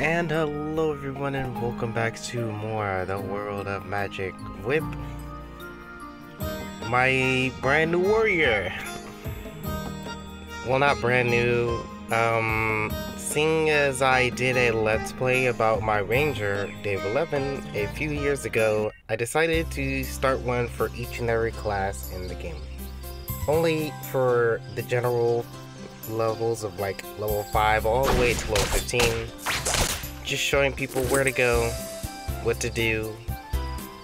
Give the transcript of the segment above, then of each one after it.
And hello everyone and welcome back to more The World of Magic Whip. my brand new warrior. Well not brand new, um seeing as I did a let's play about my ranger, Dave 11, a few years ago, I decided to start one for each and every class in the game. Only for the general levels of like level 5 all the way to level 15 just showing people where to go, what to do.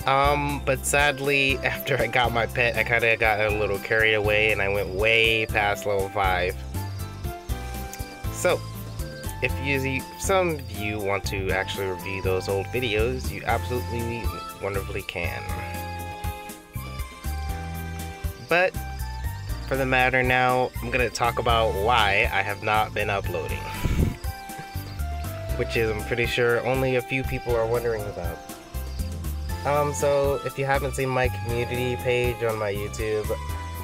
Um, but sadly, after I got my pet, I kind of got a little carried away and I went way past level 5. So, if you, some of you want to actually review those old videos, you absolutely wonderfully can. But, for the matter now, I'm gonna talk about why I have not been uploading which is I'm pretty sure only a few people are wondering about. Um, so if you haven't seen my community page on my YouTube,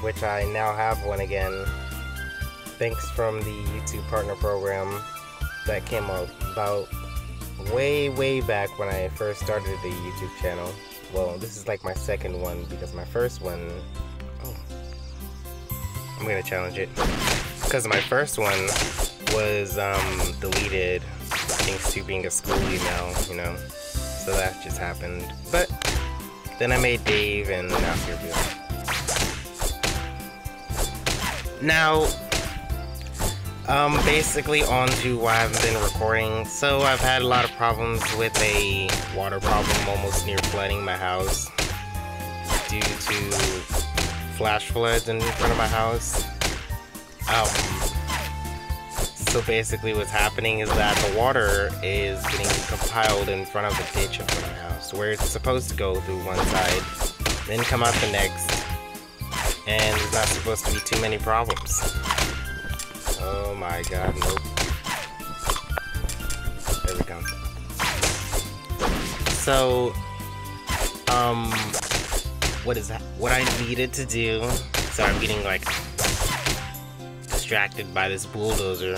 which I now have one again, thanks from the YouTube partner program that came out about way, way back when I first started the YouTube channel. Well, this is like my second one because my first one, oh, I'm gonna challenge it. Because my first one was um, deleted thanks to being a school email, you know. So that just happened. But then I made Dave and now here we are. Now, um, basically on to why I haven't been recording. So I've had a lot of problems with a water problem almost near flooding my house due to flash floods in front of my house. Um, so basically what's happening is that the water is getting compiled in front of the ditch of my house, where it's supposed to go through one side, then come out the next, and there's not supposed to be too many problems. Oh my god, nope. There we go. So, um, what is that? What I needed to do, so I'm getting like distracted by this bulldozer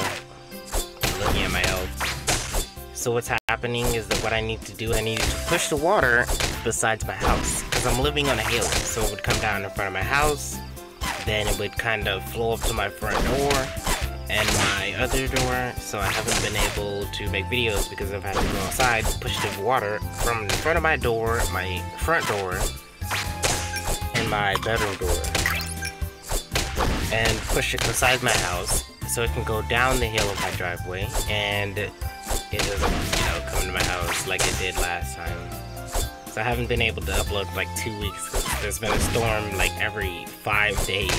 looking at my health. So what's happening is that what I need to do, I need to push the water besides my house. Because I'm living on a hill, so it would come down in front of my house, then it would kind of flow up to my front door, and my other door, so I haven't been able to make videos because I've had to go outside, push the water from the front of my door, my front door, and my bedroom door and push it beside my house so it can go down the hill of my driveway and it doesn't, you know, come to my house like it did last time. So I haven't been able to upload like two weeks there's been a storm like every five days.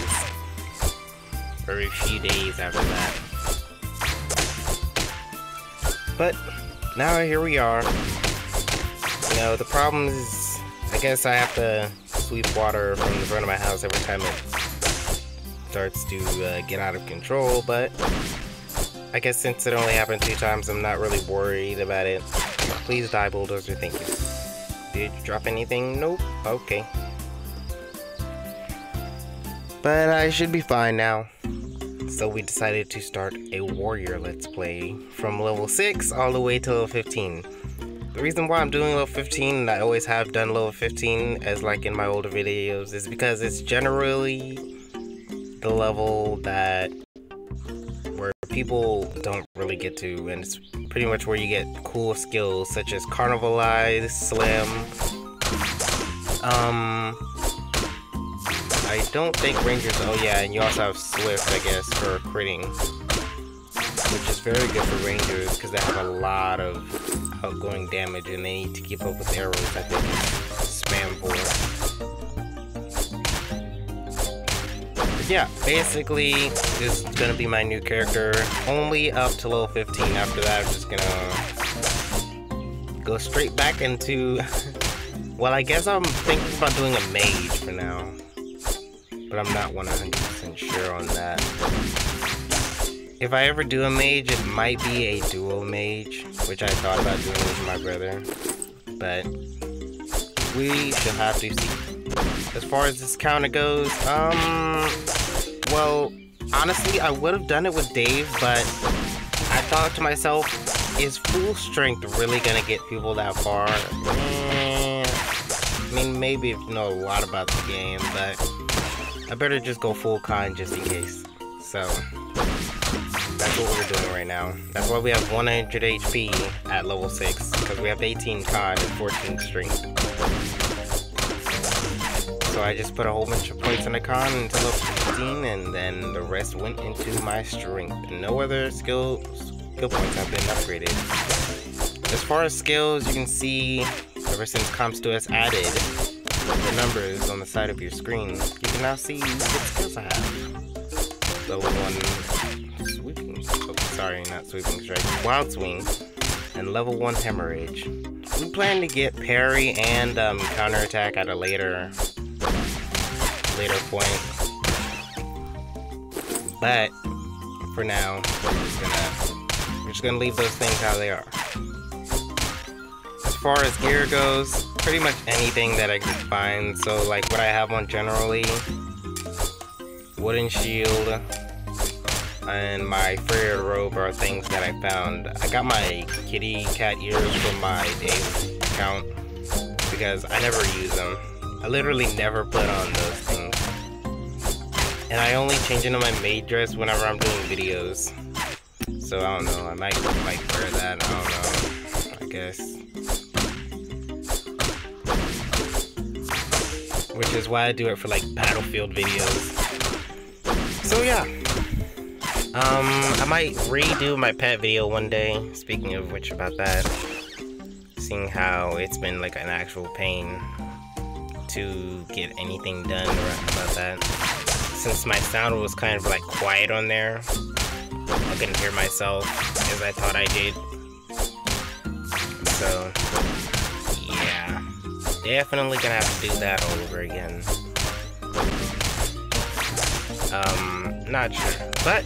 Or a few days after that. But now here we are. You know, the problem is, I guess I have to sweep water from the front of my house every time it starts to uh, get out of control, but I guess since it only happened two times, I'm not really worried about it. Please die, Bulldozer, thank you. Did you drop anything? Nope. Okay. But I should be fine now. So we decided to start a warrior let's play from level 6 all the way to level 15. The reason why I'm doing level 15, and I always have done level 15 as like in my older videos, is because it's generally the level that where people don't really get to, and it's pretty much where you get cool skills such as Carnivalize, Slim. Um, I don't think Rangers. Oh yeah, and you also have Swift, I guess, for critting, which is very good for Rangers because they have a lot of outgoing damage and they need to keep up with arrows. I think yeah, basically, this is gonna be my new character, only up to level 15. After that, I'm just gonna go straight back into... well, I guess I'm thinking about doing a mage for now. But I'm not 100% sure on that. If I ever do a mage, it might be a dual mage, which I thought about doing with my brother. But we shall have to see. As far as this counter goes, um, well, honestly, I would have done it with Dave, but I thought to myself, is full strength really gonna get people that far? Eh, I mean, maybe if you know a lot about the game, but I better just go full con just in case. So, that's what we're doing right now. That's why we have 100 HP at level 6, because we have 18 con and 14 strength. So I just put a whole bunch of points in the con until level 15, and then the rest went into my strength. No other skill, skill points have been upgraded. As far as skills, you can see, ever since Com2uS added the numbers on the side of your screen, you can now see what skills I have. Level 1 sweeping, oh, sorry, not sweeping strike, wild swing, and level 1 hemorrhage. We plan to get parry and um, counterattack at a later later point. But for now, we're just gonna we're just gonna leave those things how they are. As far as gear goes, pretty much anything that I can find. So like what I have on generally, wooden shield, and my Freya robe are things that I found. I got my kitty cat ears from my Dave account because I never use them. I literally never put on those. And I only change into my maid dress whenever I'm doing videos. So I don't know, I might, might wear that, I don't know, I guess. Which is why I do it for like Battlefield videos. So yeah. Um, I might redo my pet video one day, speaking of which about that. Seeing how it's been like an actual pain to get anything done about that. Since my sound was kind of like quiet on there, I couldn't hear myself as I thought I did. So, yeah. Definitely gonna have to do that all over again. Um, not sure. But,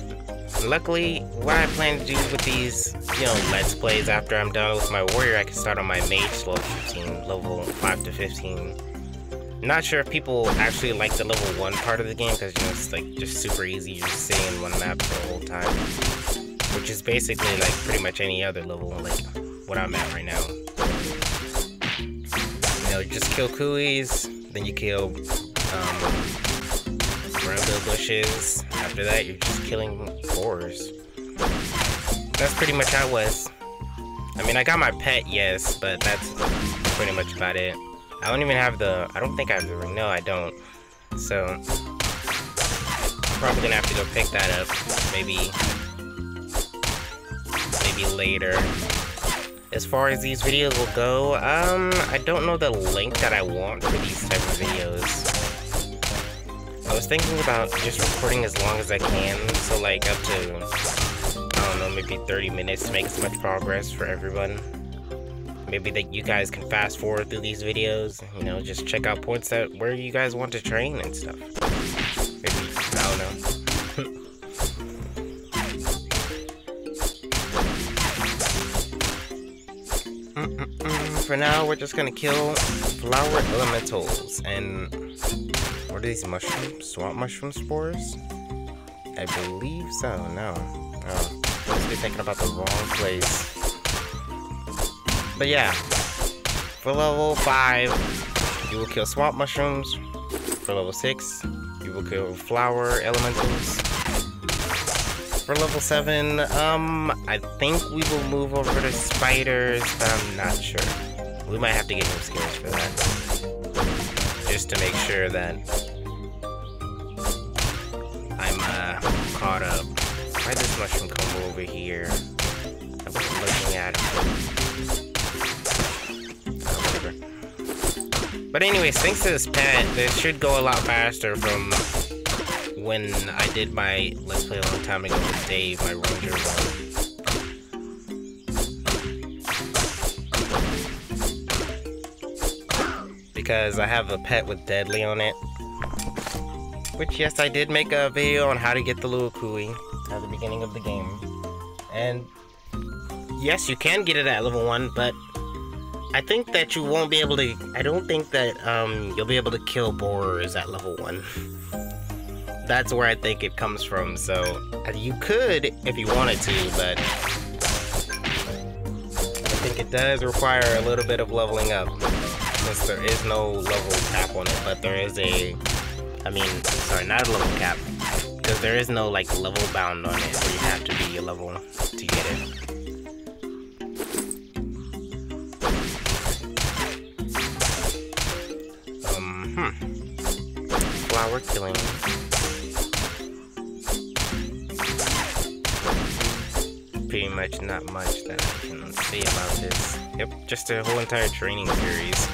luckily, what I plan to do with these, you know, Let's Plays after I'm done with my Warrior, I can start on my Mage level 15, level 5 to 15. Not sure if people actually like the level 1 part of the game, because, you know, it's, like, just super easy. You're just sitting in one map the whole time. Which is basically, like, pretty much any other level, like, what I'm at right now. You know, just kill Kuis, then you kill, um, bramble bushes. After that, you're just killing boars. That's pretty much how it was. I mean, I got my pet, yes, but that's pretty much about it. I don't even have the, I don't think I have the ring. No, I don't. So, probably gonna have to go pick that up. Maybe, maybe later. As far as these videos will go, um, I don't know the length that I want for these type of videos. I was thinking about just recording as long as I can, so like up to, I don't know, maybe 30 minutes to make as much progress for everyone maybe that you guys can fast forward through these videos, you know, just check out points that where you guys want to train and stuff. Maybe, I don't know. For now, we're just gonna kill flower elementals and what are these mushrooms? Swamp mushroom spores? I believe so. No. Oh, I must be thinking about the wrong place. But yeah, for level 5, you will kill swamp mushrooms. For level 6, you will kill flower elementals. For level 7, um, I think we will move over to spiders, but I'm not sure. We might have to get new skills for that. Just to make sure that I'm, uh, caught up. Why this mushroom come over here? I was looking at it. But anyways, thanks to this pet, this should go a lot faster from when I did my Let's Play a long time ago with Dave, my Ranger one. Because I have a pet with Deadly on it. Which, yes, I did make a video on how to get the little Kui at the beginning of the game. And, yes, you can get it at level 1, but I think that you won't be able to. I don't think that um, you'll be able to kill borers at level one. That's where I think it comes from. So uh, you could if you wanted to, but I think it does require a little bit of leveling up. Since there is no level cap on it, but there is a... I mean, sorry, not a level cap. Because there is no, like, level bound on it so you have to be a level to get it. Hmm. Flower killing. pretty much not much that I can say about this. Yep, just a whole entire training series.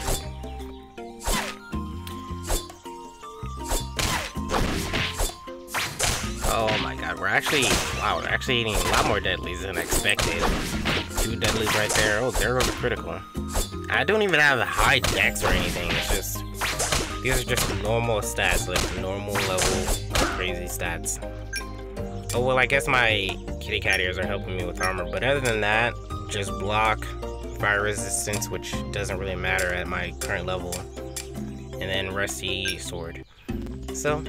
Oh my god, we're actually, wow, we're actually eating a lot more deadlies than expected. Two deadlies right there. Oh, there goes critical. I don't even have high dex or anything. It's just, these are just normal stats, like normal level crazy stats. Oh, well, I guess my kitty cat ears are helping me with armor, but other than that, just block, fire resistance, which doesn't really matter at my current level, and then rusty sword. So,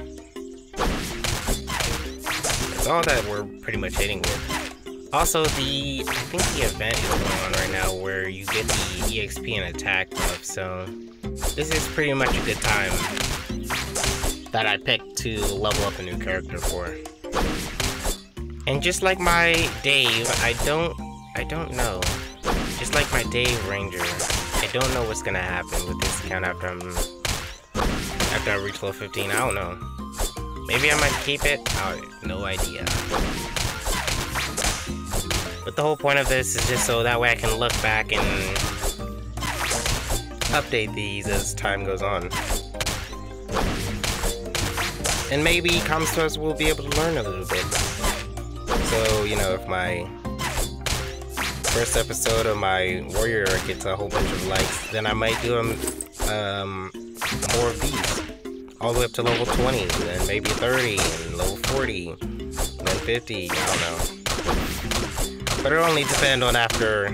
that's all that we're pretty much hitting with. Also, the I think the event is going on right now where you get the EXP and attack buff, so this is pretty much a good time that I picked to level up a new character for. And just like my Dave, I don't, I don't know. Just like my Dave Ranger, I don't know what's gonna happen with this account after I'm, after I reach level 15. I don't know. Maybe I might keep it. I no idea. But the whole point of this is just so that way I can look back and update these as time goes on. And maybe Comstars will be able to learn a little bit. So, you know, if my first episode of my warrior gets a whole bunch of likes, then I might do them, um, more of these. All the way up to level 20, then maybe 30, and level 40, then 50, I don't know. But it'll only depend on after,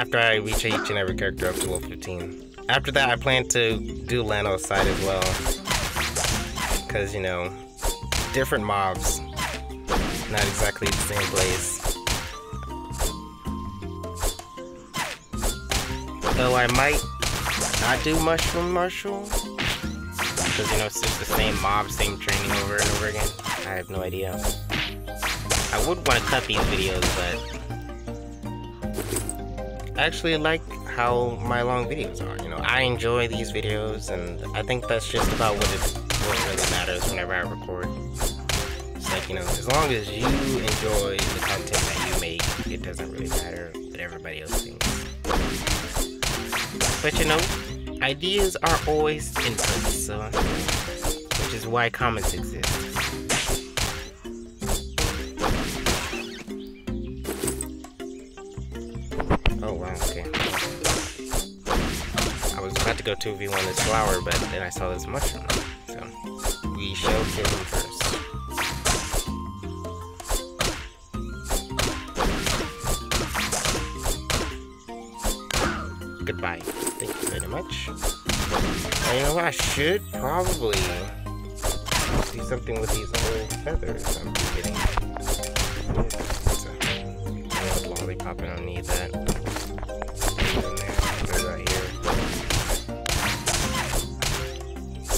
after I reach each and every character up to level 15. After that, I plan to do Lano's side as well. Because, you know, different mobs not exactly the same place. Though I might not do Mushroom Marshal. Because, you know, it's just the same mob, same training over and over again. I have no idea. I would want to cut these videos, but... I actually like how my long videos are, you know. I enjoy these videos, and I think that's just about what it what really matters whenever I record. Like, you know, as long as you enjoy the content that you make, it doesn't really matter what everybody else thinks. But you know, ideas are always input, so, which is why comments exist. To go 2v1 this flower, but then I saw this mushroom, so we shall kill him first. goodbye. Thank you very much. And you know what? I should probably do something with these old feathers I'm getting. So, lollipop, I don't need that.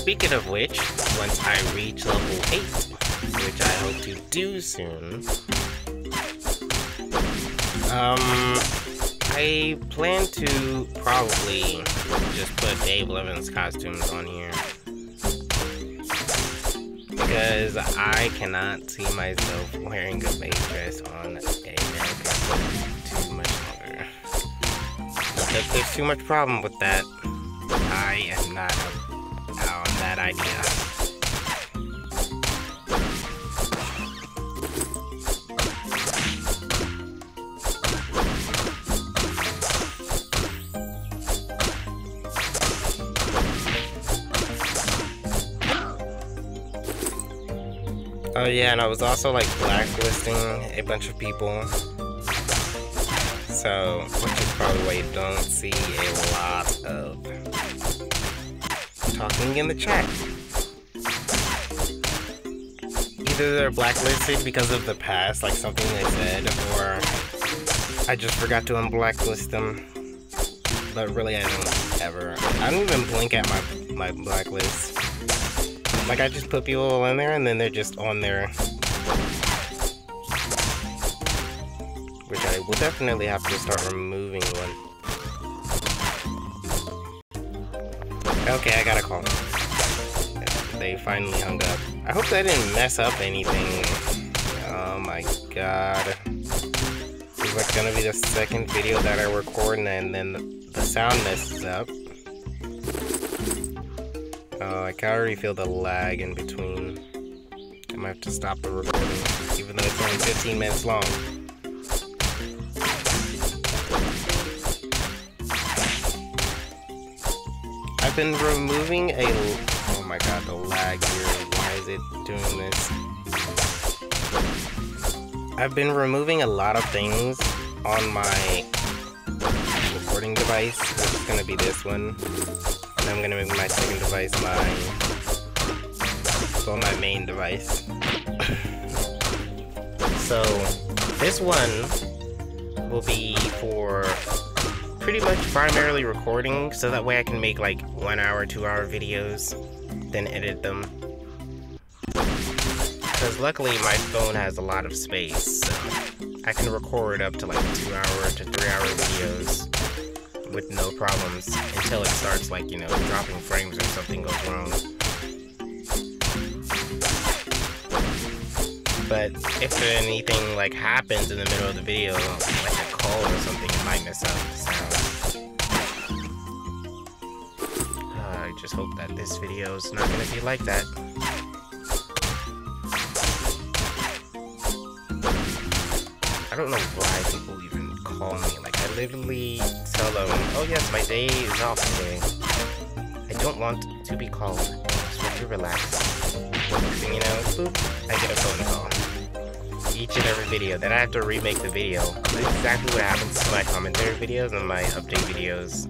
Speaking of which, once I reach level 8, which I hope to do soon, um, I plan to probably just put Dave Levin's costumes on here. Because I cannot see myself wearing a mage dress on a American too much longer. If there's too much problem with that, I am not idea. Oh yeah, and I was also like blacklisting a bunch of people. So, which is probably why you don't see a lot of talking in the chat. Either they're blacklisted because of the past, like something they said, or I just forgot to unblacklist them. But really, I don't ever. I don't even blink at my, my blacklist. Like, I just put people in there, and then they're just on there. Which I will definitely have to start removing one. Okay, I got a call. Them. They finally hung up. I hope that didn't mess up anything. Oh my god. This is like gonna be the second video that I record and then the sound messes up. Oh, I can already feel the lag in between. I might have to stop the recording, even though it's only 15 minutes long. I've been removing a... Oh my god, the lag here. Why is it doing this? I've been removing a lot of things on my recording device. Is gonna be this one. And I'm gonna make my second device my... Well, my main device. so, this one will be for pretty much primarily recording, so that way I can make like one hour, two hour videos, then edit them. Because luckily my phone has a lot of space, so I can record up to like two hour to three hour videos with no problems until it starts like, you know, dropping frames or something goes wrong. But if anything like happens in the middle of the video, like a call or something, it might mess just hope that this video is not gonna be like that. I don't know why people even call me. Like, I literally tell them, oh yes, my day is off today. I don't want to be called. Want to relax. Thing you know, boop, I get a phone call. Each and every video. Then I have to remake the video. That's exactly what happens to my commentary videos and my update videos.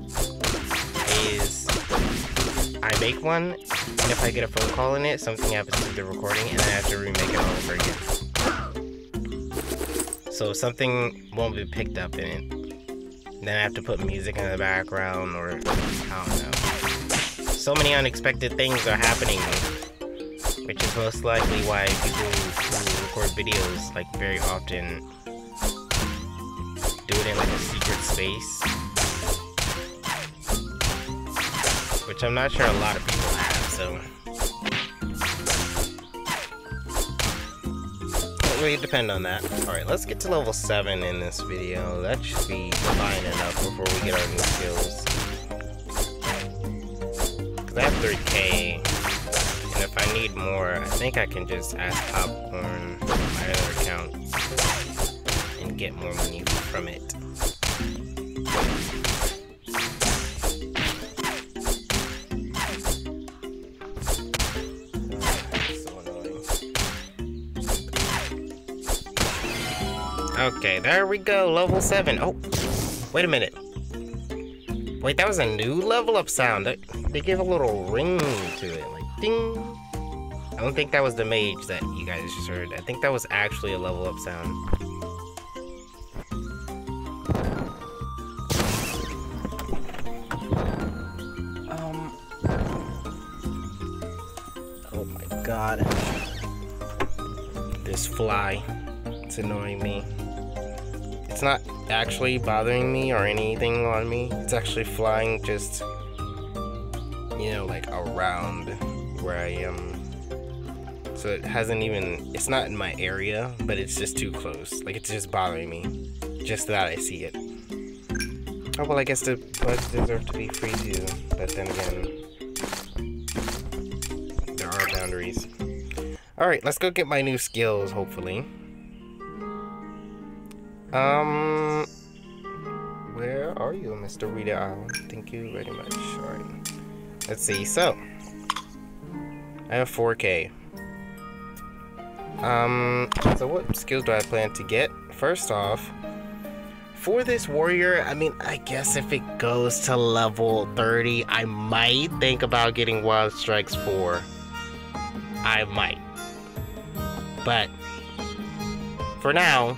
I make one, and if I get a phone call in it, something happens to the recording, and I have to remake it all over again. So something won't be picked up in it. Then I have to put music in the background, or I don't know. So many unexpected things are happening, which is most likely why people who record videos, like, very often do it in, like, a secret space. Which I'm not sure a lot of people have, so... Don't really depend on that. Alright, let's get to level 7 in this video. That should be fine enough before we get our new skills. Because I have 3k, and if I need more, I think I can just ask Popcorn, my other account, and get more money from it. Okay, there we go, level 7. Oh, wait a minute. Wait, that was a new level up sound. They, they give a little ring to it, like ding. I don't think that was the mage that you guys just heard. I think that was actually a level up sound. Um. Oh my god. This fly. It's annoying me it's not actually bothering me or anything on me. It's actually flying just, you know, like around where I am. So it hasn't even, it's not in my area, but it's just too close. Like it's just bothering me. Just that I see it. Oh, well, I guess the bugs deserve to be free too. But then again, there are boundaries. Alright, let's go get my new skills, hopefully. Um, where are you, Mr. Rita Owl? Thank you very much. Alright. Let's see. So, I have 4K. Um, so what skills do I plan to get? First off, for this warrior, I mean, I guess if it goes to level 30, I might think about getting Wild Strikes 4. I might. But, for now,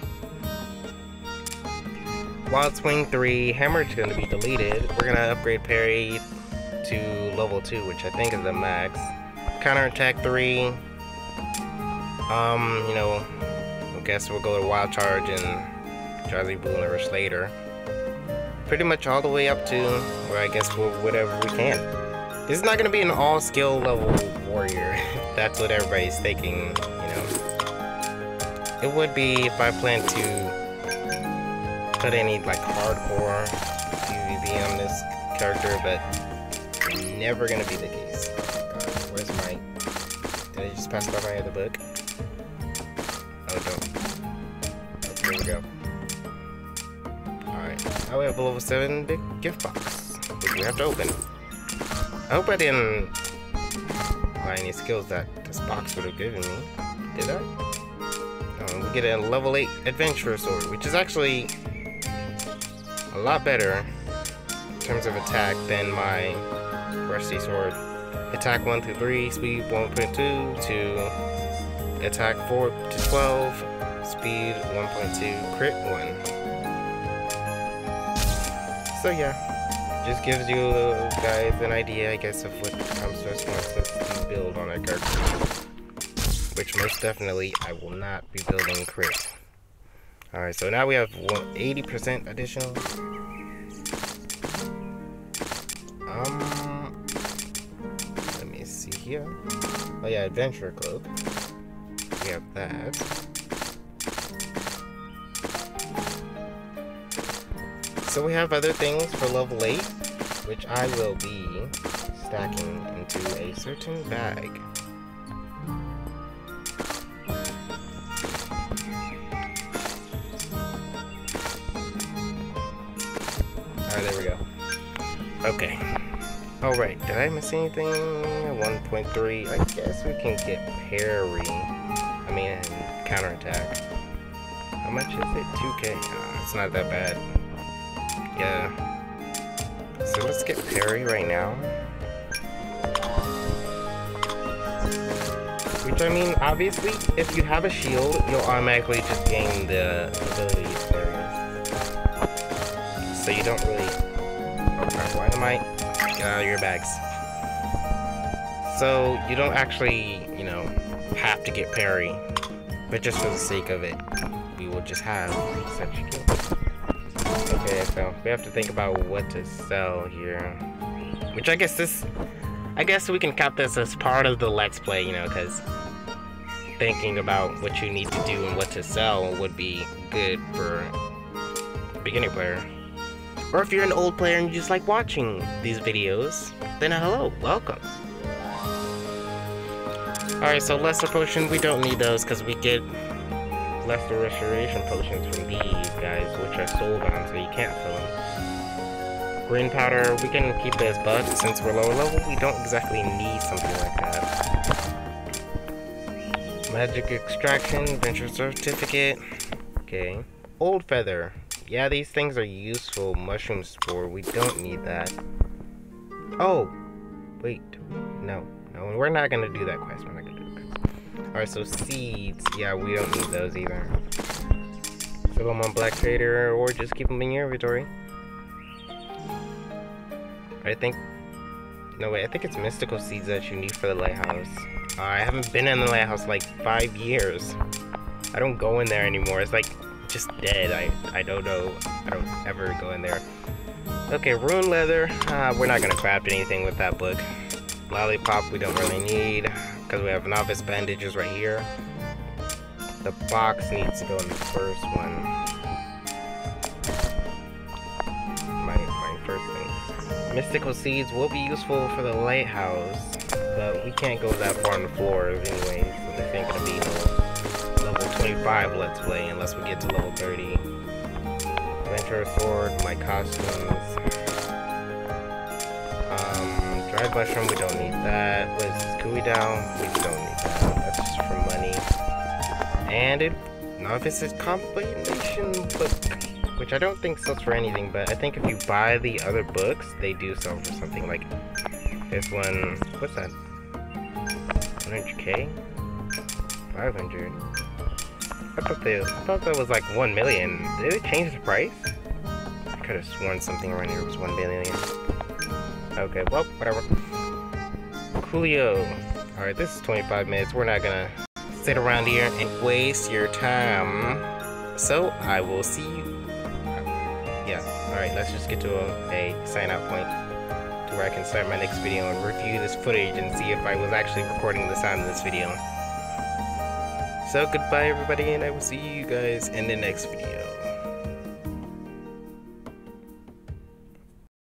Wild Swing 3, Hammer is going to be deleted. We're going to upgrade Parry to level 2, which I think is the max. Counter Attack 3. Um, you know, I guess we'll go to Wild Charge and Drowsy Blue Nourish later. Pretty much all the way up to where I guess we'll whatever we can. This is not going to be an all skill level warrior. That's what everybody's thinking, you know. It would be if I plan to put any like hardcore PvP on this character, but never gonna be the case. where's my... Did I just pass by my other book? Oh, don't. here we go. Alright, now we have a level 7 big gift box, which we have to open. I hope I didn't buy any skills that this box would have given me. Did I? Oh, we get a level 8 adventurer sword, which is actually a lot better in terms of attack than my rusty sword. Attack 1 to 3, speed 1.2 to attack 4 to 12, speed 1.2, crit 1. So yeah, just gives you guys an idea, I guess, of what Com2uS wants to build on a character. Which most definitely I will not be building crit. Alright, so now we have 80% additional. Um, let me see here. Oh yeah, Adventure Cloak. We have that. So we have other things for level 8, which I will be stacking into a certain bag. Okay. Alright, did I miss anything? 1.3. I guess we can get parry. I mean, counterattack. How much is it? 2k? Oh, ah, it's not that bad. Yeah. So let's get parry right now. Which, I mean, obviously, if you have a shield, you'll automatically just gain the abilities there. So you don't really... I... Get out of your bags. So, you don't actually, you know, have to get parry. But just for the sake of it, we will just have such Okay, so we have to think about what to sell here. Which I guess this... I guess we can count this as part of the Let's Play, you know, because thinking about what you need to do and what to sell would be good for beginning player. Or if you're an old player and you just like watching these videos, then hello, welcome. Alright, so Lesser Potion, we don't need those because we get Lesser Restoration Potions from these guys, which are sold on, so you can't fill them. Green Powder, we can keep this, but since we're lower level, we don't exactly need something like that. Magic Extraction, Venture Certificate, okay. Old Feather, yeah, these things are useful. Mushroom Spore, we don't need that. Oh! Wait. No. No, we're not gonna do that quest. We're not gonna do that. Alright, so seeds. Yeah, we don't need those either. Fill them on Black Trader, or just keep them in your inventory. I think... No, wait, I think it's Mystical Seeds that you need for the Lighthouse. Uh, I haven't been in the Lighthouse like five years. I don't go in there anymore. It's like just dead. I, I don't know. I don't ever go in there. Okay, Rune Leather. Uh, we're not gonna craft anything with that book. Lollipop we don't really need because we have novice bandages right here. The box needs to go in the first one. My, my first thing. Mystical seeds will be useful for the lighthouse, but we can't go that far on the floors anyway, so this ain't gonna be 25 Let's Play unless we get to level 30. Adventure Sword, my costumes. Um, dried mushroom, we don't need that. This, Cooey down? We don't need that. That's just for money. And it, novice is compilation book, which I don't think sells for anything, but I think if you buy the other books, they do sell for something like this one. What's that? 100k? 500. I thought, they, I thought that was like 1 million. Did it change the price? I could have sworn something around here was 1 billion. Okay, well, whatever. Coolio. Alright, this is 25 minutes. We're not gonna sit around here and waste your time. So, I will see you. Yeah, alright, let's just get to a, a sign out point to where I can start my next video and review this footage and see if I was actually recording the sound in this video. So, goodbye everybody, and I will see you guys in the next video.